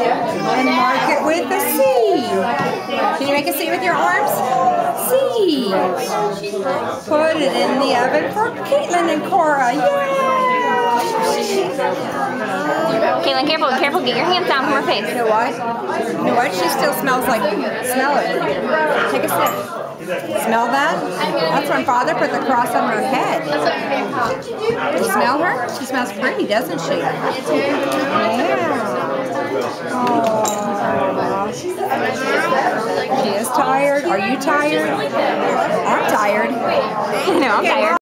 And mark it with a C. Can you make a C with your arms? C. Put it in the oven for Caitlin and Cora. Yay! Caitlin, careful, careful. Get your hands down from her face. You know what? You know what? She still smells like, smell it. Take a sniff. Smell that? That's when Father put the cross on her head. You smell her? She smells pretty, doesn't she? Yeah. She is tired. Are you tired? I'm tired. no, I'm tired.